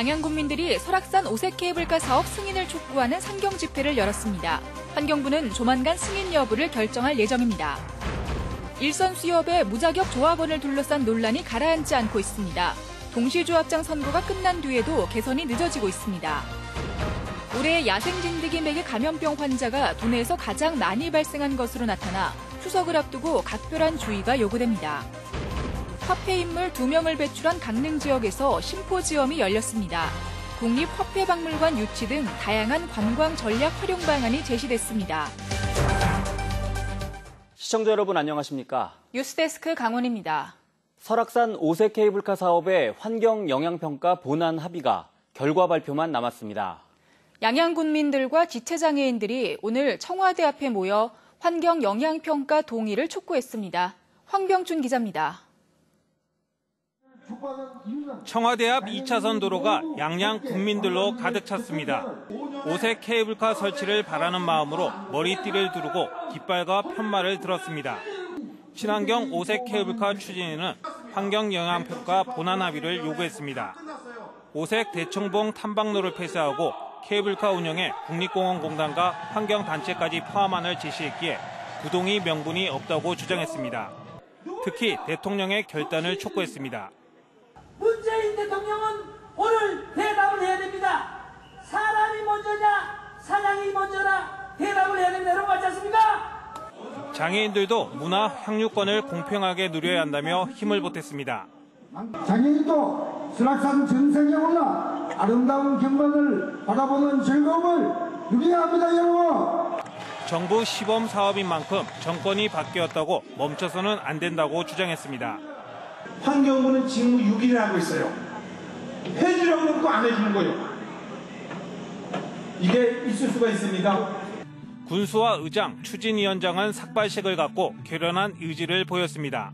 양양 군민들이 설악산 오색 케이블카 사업 승인을 촉구하는 상경 집회를 열었습니다. 환경부는 조만간 승인 여부를 결정할 예정입니다. 일선 수협의 무자격 조합원을 둘러싼 논란이 가라앉지 않고 있습니다. 동시조합장 선거가 끝난 뒤에도 개선이 늦어지고 있습니다. 올해 야생진드기 매개 감염병 환자가 도내에서 가장 많이 발생한 것으로 나타나 추석을 앞두고 각별한 주의가 요구됩니다. 화폐 인물 2명을 배출한 강릉 지역에서 심포지엄이 열렸습니다. 국립 화폐박물관 유치 등 다양한 관광 전략 활용 방안이 제시됐습니다. 시청자 여러분 안녕하십니까? 뉴스데스크 강원입니다. 설악산 오색 케이블카 사업의 환경 영향평가 본안 합의가 결과 발표만 남았습니다. 양양 군민들과 지체장애인들이 오늘 청와대 앞에 모여 환경 영향평가 동의를 촉구했습니다. 황병준 기자입니다. 청와대 앞 2차선 도로가 양양 국민들로 가득 찼습니다. 오색 케이블카 설치를 바라는 마음으로 머리띠를 두르고 깃발과 편말을 들었습니다. 친환경 오색 케이블카 추진에는 환경 영향평가 본안 합의를 요구했습니다. 오색 대청봉 탐방로를 폐쇄하고 케이블카 운영에 국립공원공단과 환경단체까지 포함안을 제시했기에 부동의 명분이 없다고 주장했습니다. 특히 대통령의 결단을 촉구했습니다. 대통령은 오늘 대답을 해야 됩니다. 사람이 먼저냐, 사냥이 먼저나 대답을 해야 됩니다. 여러분 맞지 않습니까? 장애인들도 문화 향유권을 공평하게 누려야 한다며 힘을 보탰습니다. 장애인도 설악산 정상에 올라 아름다운 경관을 바라보는 즐거움을 누려야 합니다, 여러분. 정부 시범 사업인 만큼 정권이 바뀌었다고 멈춰서는 안 된다고 주장했습니다. 환경부는 직무 유기를 하고 있어요. 해주려고 그러고 안 해주는 거예요. 이게 있을 수가 있습니까? 군수와 의장, 추진위원장은 삭발식을 갖고 결연한 의지를 보였습니다.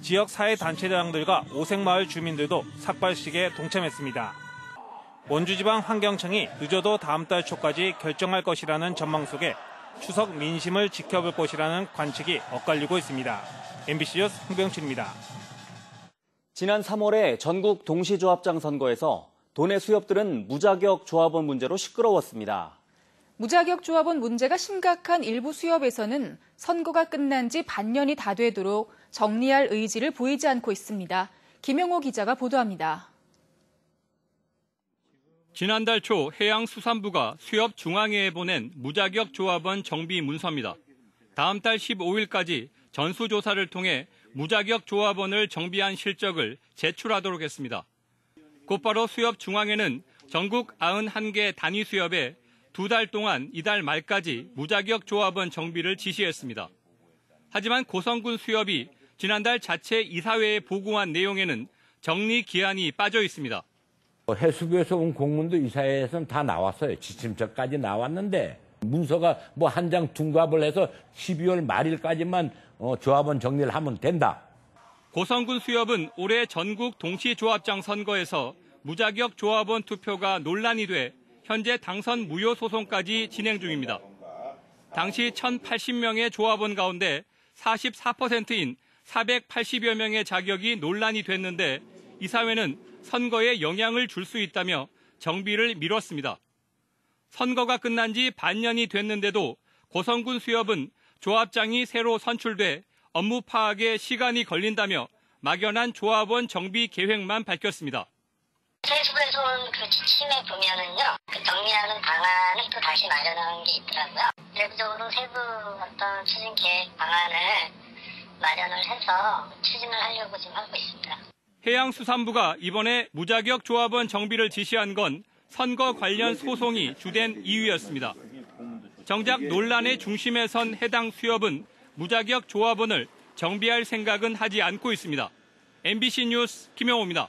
지역 사회단체장들과 오색마을 주민들도 삭발식에 동참했습니다. 원주지방 환경청이 늦어도 다음 달 초까지 결정할 것이라는 전망 속에 추석 민심을 지켜볼 것이라는 관측이 엇갈리고 있습니다. MBC 뉴스 홍병춘입니다. 지난 3월에 전국 동시조합장 선거에서 도내 수협들은 무자격 조합원 문제로 시끄러웠습니다. 무자격 조합원 문제가 심각한 일부 수협에서는 선거가 끝난 지 반년이 다 되도록 정리할 의지를 보이지 않고 있습니다. 김영호 기자가 보도합니다. 지난달 초 해양수산부가 수협 중앙회에 보낸 무자격 조합원 정비 문서입니다. 다음 달 15일까지 전수조사를 통해 무자격 조합원을 정비한 실적을 제출하도록 했습니다. 곧바로 수협 중앙회는 전국 91개 단위 수협에 두 달 동안 이달 말까지 무자격 조합원 정비를 지시했습니다. 하지만 고성군 수협이 지난달 자체 이사회에 보고한 내용에는 정리 기한이 빠져 있습니다. 해수부에서 온 공문도 이사회에서는 다 나왔어요. 지침서까지 나왔는데 문서가 뭐 한 장 둔갑을 해서 12월 말일까지만 어, 조합원 정리를 하면 된다. 고성군 수협은 올해 전국 동시조합장 선거에서 무자격 조합원 투표가 논란이 돼 현재 당선 무효 소송까지 진행 중입니다. 당시 1,080명의 조합원 가운데 44%인 480여 명의 자격이 논란이 됐는데 이사회는 선거에 영향을 줄 수 있다며 정비를 미뤘습니다. 선거가 끝난 지 반년이 됐는데도 고성군 수협은 조합장이 새로 선출돼 업무 파악에 시간이 걸린다며 막연한 조합원 정비 계획만 밝혔습니다. 온그 지침에 보면은요, 그 정리하는 방안을 또 다시 마련한 게 있더라고요. 내부적으로 세부 어떤 추진 계획 방안을 마련을 해서 추진을 하려고 지금 하고 있습니다. 해양수산부가 이번에 무자격 조합원 정비를 지시한 건 선거 관련 소송이 주된 이유였습니다. 정작 논란의 중심에 선 해당 수협은 무자격 조합원을 정비할 생각은 하지 않고 있습니다. MBC 뉴스 김영호입니다.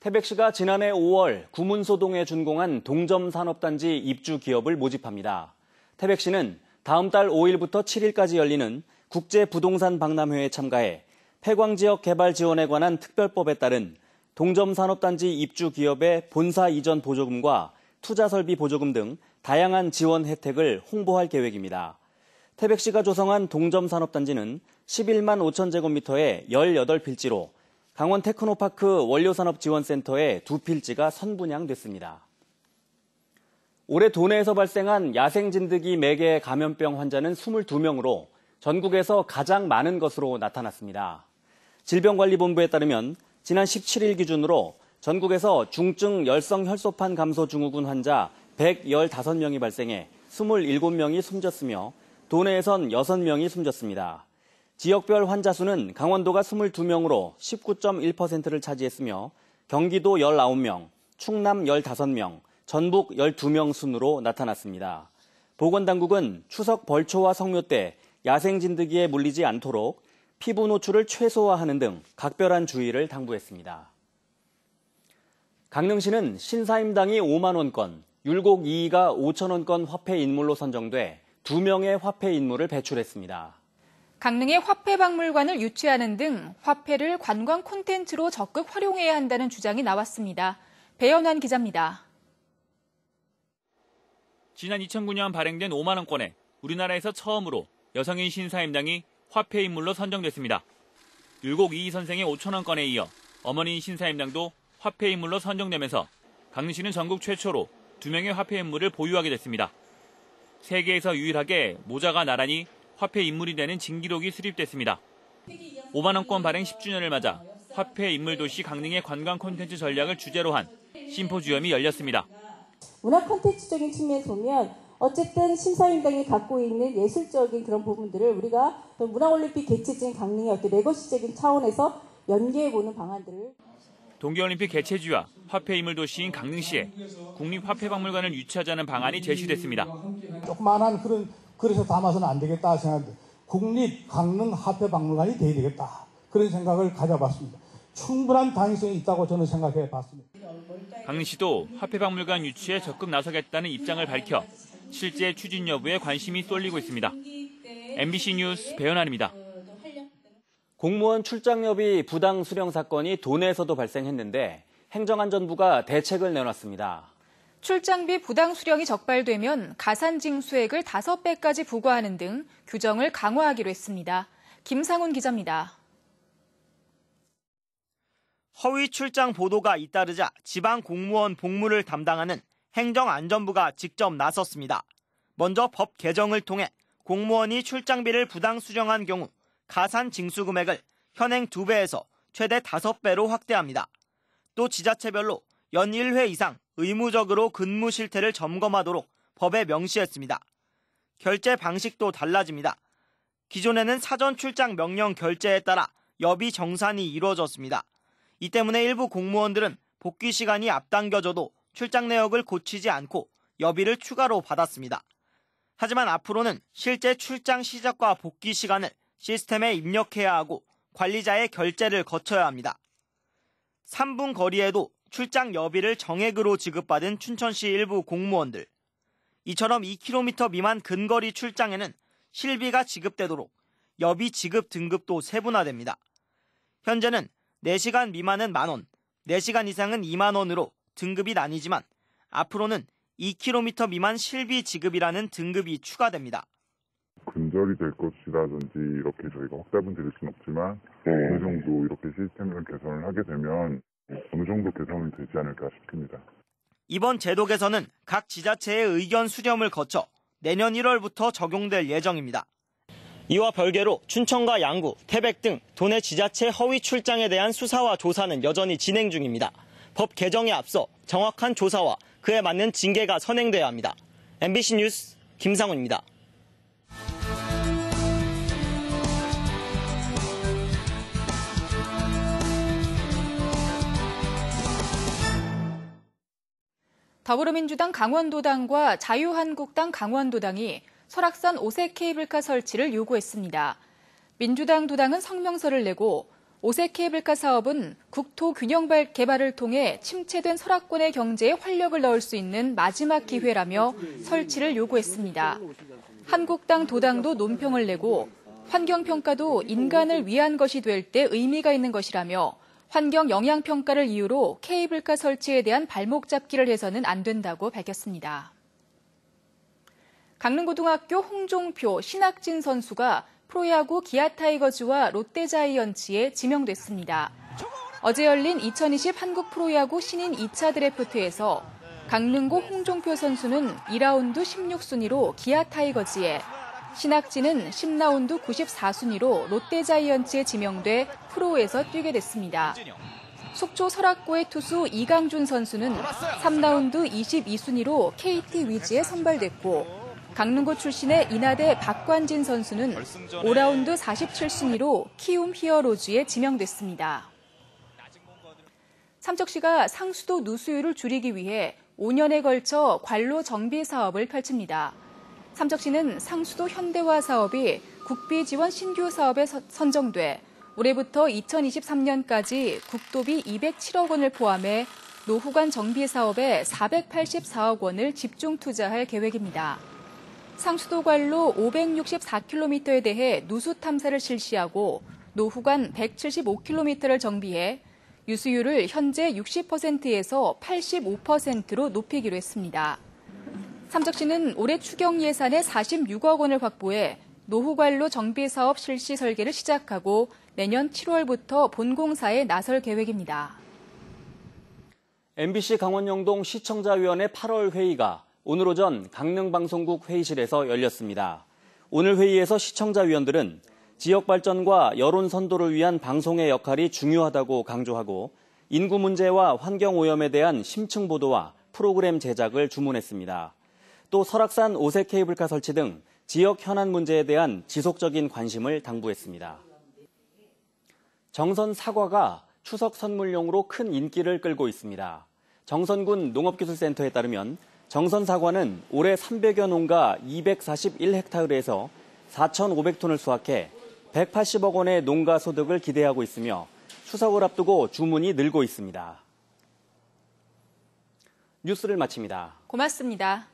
태백 시가 지난해 5월 구문소동에 준공한 동점산업단지 입주 기업을 모집합니다. 태백 시는 다음 달 5일부터 7일까지 열리는 국제 부동산 박람회에 참가해 폐광 지역 개발 지원에 관한 특별법에 따른 동점산업단지 입주 기업의 본사 이전 보조금과 투자 설비 보조금 등 다양한 지원 혜택을 홍보할 계획입니다. 태백시가 조성한 동점산업단지는 11만 5천 제곱미터의 18필지로 강원 테크노파크 원료산업지원센터에 두 필지가 선분양됐습니다. 올해 도내에서 발생한 야생진드기 매개 감염병 환자는 22명으로 전국에서 가장 많은 것으로 나타났습니다. 질병관리본부에 따르면 지난 17일 기준으로 전국에서 중증 열성 혈소판 감소 증후군 환자 115명이 발생해 27명이 숨졌으며 도내에선 6명이 숨졌습니다. 지역별 환자 수는 강원도가 22명으로 19.1%를 차지했으며 경기도 19명, 충남 15명, 전북 12명 순으로 나타났습니다. 보건당국은 추석 벌초와 성묘 때 야생진드기에 물리지 않도록 피부 노출을 최소화하는 등 각별한 주의를 당부했습니다. 강릉시는 신사임당이 5만 원권, 율곡 2위가 5천 원권 화폐 인물로 선정돼 2명의 화폐 인물을 배출했습니다. 강릉의 화폐 박물관을 유치하는 등 화폐를 관광 콘텐츠로 적극 활용해야 한다는 주장이 나왔습니다. 배연환 기자입니다. 지난 2009년 발행된 5만 원권에 우리나라에서 처음으로 여성인 신사임당이 화폐 인물로 선정됐습니다. 율곡 이희 선생의 5천 원권에 이어 어머니인 신사임당도 화폐 인물로 선정되면서 강릉시는 전국 최초로 두 명의 화폐 인물을 보유하게 됐습니다. 세계에서 유일하게 모자가 나란히 화폐 인물이 되는 진기록이 수립됐습니다. 5만 원권 발행 10주년을 맞아 화폐 인물 도시 강릉의 관광 콘텐츠 전략을 주제로 한 심포지엄이 열렸습니다. 문화 콘텐츠적인 측면에서 보면 어쨌든 심사임당이 갖고 있는 예술적인 그런 부분들을 우리가 문화올림픽 개최지인 강릉의 어떤 레거시적인 차원에서 연계해보는 방안들을 동계올림픽 개최지와 화폐 인물 도시인 강릉시에 국립화폐박물관을 유치하자는 방안이 제시됐습니다. 조그마한 그런 그래서 담아서는 안 되겠다 생각합니다. 국립 강릉 화폐박물관이 돼야 되겠다. 그런 생각을 가져봤습니다. 충분한 당위성이 있다고 저는 생각해 봤습니다. 강릉시도 화폐박물관 유치에 적극 나서겠다는 입장을 밝혀 실제 추진 여부에 관심이 쏠리고 있습니다. MBC 뉴스 배현환입니다. 공무원 출장료비 부당 수령 사건이 도내에서도 발생했는데 행정안전부가 대책을 내놨습니다. 출장비 부당 수령이 적발되면 가산 징수액을 5배까지 부과하는 등 규정을 강화하기로 했습니다. 김상훈 기자입니다. 허위 출장 보도가 잇따르자 지방 공무원 복무를 담당하는 행정안전부가 직접 나섰습니다. 먼저 법 개정을 통해 공무원이 출장비를 부당 수령한 경우 가산 징수 금액을 현행 2배에서 최대 5배로 확대합니다. 또 지자체별로 연 1회 이상 의무적으로 근무 실태를 점검하도록 법에 명시했습니다. 결제 방식도 달라집니다. 기존에는 사전 출장 명령 결제에 따라 여비 정산이 이루어졌습니다. 이 때문에 일부 공무원들은 복귀 시간이 앞당겨져도 출장 내역을 고치지 않고 여비를 추가로 받았습니다. 하지만 앞으로는 실제 출장 시작과 복귀 시간을 시스템에 입력해야 하고 관리자의 결제를 거쳐야 합니다. 3분 거리에도 출장 여비를 정액으로 지급받은 춘천시 일부 공무원들. 이처럼 2km 미만 근거리 출장에는 실비가 지급되도록 여비 지급 등급도 세분화됩니다. 현재는 4시간 미만은 만원, 4시간 이상은 2만원으로 등급이 나뉘지만 앞으로는 2km 미만 실비 지급이라는 등급이 추가됩니다. 근절이 될 것이라든지 이렇게 저희가 확답은 드릴 수는 없지만 어느 정도 이렇게 시스템을 개선을 하게 되면 어느 정도 개선이 되지 않을까 싶습니다. 이번 제도 개선은 각 지자체의 의견 수렴을 거쳐 내년 1월부터 적용될 예정입니다. 이와 별개로 춘천과 양구, 태백 등 도내 지자체 허위 출장에 대한 수사와 조사는 여전히 진행 중입니다. 법 개정에 앞서 정확한 조사와 그에 맞는 징계가 선행돼야 합니다. MBC 뉴스 김상훈입니다. 더불어민주당 강원도당과 자유한국당 강원도당이 설악산 오색 케이블카 설치를 요구했습니다. 민주당 도당은 성명서를 내고 오색 케이블카 사업은 국토 균형 개발을 통해 침체된 설악권의 경제에 활력을 넣을 수 있는 마지막 기회라며 설치를 요구했습니다. 한국당 도당도 논평을 내고 환경평가도 인간을 위한 것이 될 때 의미가 있는 것이라며 환경 영향 평가를 이유로 케이블카 설치에 대한 발목 잡기를 해서는 안 된다고 밝혔습니다. 강릉고등학교 홍종표, 신학진 선수가 프로야구 기아 타이거즈와 롯데 자이언츠에 지명됐습니다. 어제 열린 2020 한국 프로야구 신인 2차 드래프트에서 강릉고 홍종표 선수는 2라운드 16순위로 기아 타이거즈에, 신학진은 10라운드 94순위로 롯데 자이언츠에 지명돼 프로에서 뛰게 됐습니다. 속초 설악고의 투수 이강준 선수는 3라운드 22순위로 KT 위즈에 선발됐고 강릉고 출신의 인하대 박관진 선수는 5라운드 47순위로 키움 히어로즈에 지명됐습니다. 삼척시가 상수도 누수율을 줄이기 위해 5년에 걸쳐 관로 정비 사업을 펼칩니다. 삼척시는 상수도 현대화 사업이 국비 지원 신규 사업에 선정돼 올해부터 2023년까지 국도비 207억 원을 포함해 노후관 정비 사업에 484억 원을 집중 투자할 계획입니다. 상수도 관로 564km에 대해 누수 탐사를 실시하고 노후관 175km를 정비해 유수율을 현재 60%에서 85%로 높이기로 했습니다. 삼척시는 올해 추경 예산에 46억 원을 확보해 노후관로 정비 사업 실시 설계를 시작하고 내년 7월부터 본공사에 나설 계획입니다. MBC 강원영동 시청자위원회 8월 회의가 오늘 오전 강릉방송국 회의실에서 열렸습니다. 오늘 회의에서 시청자위원들은 지역 발전과 여론 선도를 위한 방송의 역할이 중요하다고 강조하고 인구 문제와 환경 오염에 대한 심층 보도와 프로그램 제작을 주문했습니다. 또 설악산 오색 케이블카 설치 등 지역 현안 문제에 대한 지속적인 관심을 당부했습니다. 정선 사과가 추석 선물용으로 큰 인기를 끌고 있습니다. 정선군 농업기술센터에 따르면 정선 사과는 올해 300여 농가 241헥타르에서 4,500톤을 수확해 180억 원의 농가 소득을 기대하고 있으며 추석을 앞두고 주문이 늘고 있습니다. 뉴스를 마칩니다. 고맙습니다.